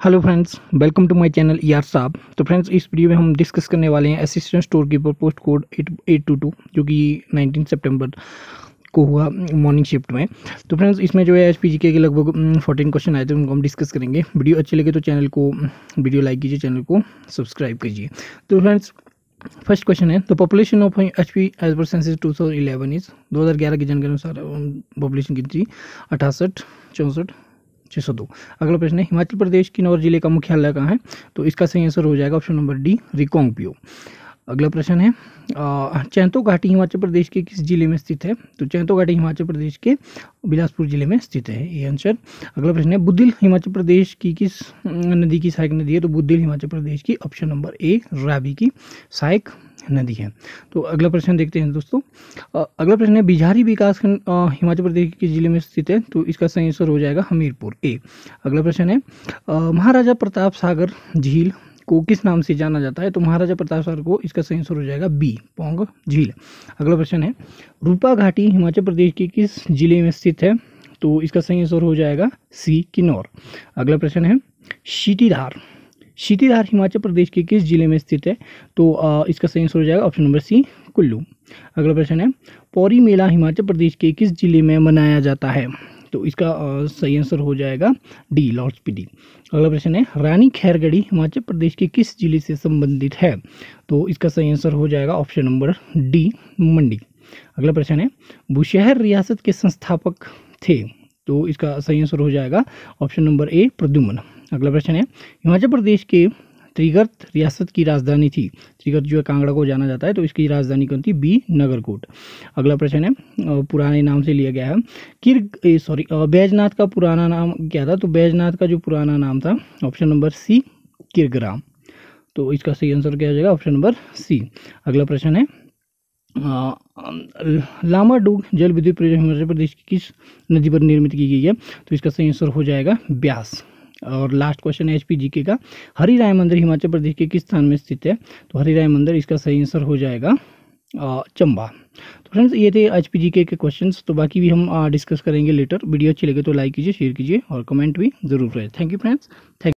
Hello friends welcome to my channel R Sahab तो friends इस video में हम डिस्कस करने वाले हैं assistant store keeper post code eight eight two two जो कि नाइनटीन सितंबर को हुआ मॉर्निंग शिफ्ट में। तो फ्रेंड्स इसमें जो है एच पी के लगभग फोर्टीन क्वेश्चन आए थे, उनको हम डिस्कस करेंगे। वीडियो अच्छे लगे तो चैनल को वीडियो लाइक कीजिए चैनल को सब्सक्राइब कीजिए। तो फ्रेंड्स फ़र्स्ट क्वेश्चन है तो population of H P as per census two thousand eleven is दो हज़ार ग्यारह की जानकारी अनुसार पॉपुलेशन कितनी अठासठ, चौंसठ छः सौ दो। अगला प्रश्न है, हिमाचल प्रदेश, किन्नौर ज़िले का मुख्यालय कहाँ है? तो इसका सही आंसर हो जाएगा ऑप्शन नंबर डी रिकोंगपियो अगला प्रश्न है चैंतो घाटी हिमाचल प्रदेश के किस ज़िले में स्थित है? तो चैंतो घाटी हिमाचल प्रदेश के बिलासपुर ज़िले में स्थित है, ये आंसर अगला प्रश्न है, बुद्धिल हिमाचल प्रदेश की किस नदी की सहायक नदी है? तो बुद्धिल हिमाचल प्रदेश की ऑप्शन नंबर ए रावी की सहायक नदी है। तो अगला प्रश्न देखते हैं दोस्तों अगला प्रश्न है, बिहारी विकास खंड हिमाचल प्रदेश के ज़िले में स्थित है? तो इसका सही आंसर हो जाएगा हमीरपुर ए अगला प्रश्न है महाराजा प्रताप सागर झील को किस नाम से जाना जाता है तो महाराजा प्रताप सागर को इसका सही आंसर हो जाएगा बी पोंग झील। अगला प्रश्न है रूपा घाटी हिमाचल प्रदेश के किस ज़िले में स्थित है तो इसका सही आंसर हो जाएगा सी किन्नौर। अगला प्रश्न है शीटीधार शीतीधार हिमाचल प्रदेश के किस ज़िले में स्थित है तो आ, इसका सही आंसर हो जाएगा ऑप्शन नंबर सी कुल्लू। अगला प्रश्न है पौरी मेला हिमाचल प्रदेश के किस ज़िले में मनाया जाता है तो इसका सही आंसर हो जाएगा डी लॉर्ड स्पीडी अगला प्रश्न है, रानी खैरगढ़ी हिमाचल प्रदेश के किस ज़िले से संबंधित है? तो इसका सही आंसर हो जाएगा ऑप्शन नंबर डी मंडी। अगला प्रश्न है, बुशहर रियासत के संस्थापक थे? तो इसका सही आंसर हो जाएगा ऑप्शन नंबर ए प्रद्युमन। अगला प्रश्न है, हिमाचल प्रदेश के त्रिगर्त रियासत की राजधानी थी। त्रिगर्त जो है कांगड़ा को जाना जाता है तो इसकी राजधानी कौन थी? बी नगरकोट। अगला प्रश्न है पुराने नाम से लिया गया है। किर सॉरी बैजनाथ का पुराना नाम क्या था? तो बैजनाथ का जो पुराना नाम था ऑप्शन नंबर सी किरग्राम। तो इसका सही आंसर क्या हो जाएगा? ऑप्शन नंबर सी अगला प्रश्न है लामा डूग जल विद्युत परियोजना हिमाचल प्रदेश की किस नदी पर निर्मित की गई है? तो इसका सही आंसर हो जाएगा, ब्यास। और लास्ट क्वेश्चन है एच पी का। हरी राय मंदिर हिमाचल प्रदेश के किस स्थान में स्थित है? तो हरी राय मंदिर, इसका सही आंसर हो जाएगा चंबा। तो फ्रेंड्स ये थे एच पी के क्वेश्चन तो बाकी भी हम डिस्कस करेंगे लेटर वीडियो अच्छी लगे तो लाइक कीजिए शेयर कीजिए और कमेंट भी ज़रूर रहे थैंक यू फ्रेंड्स थैंक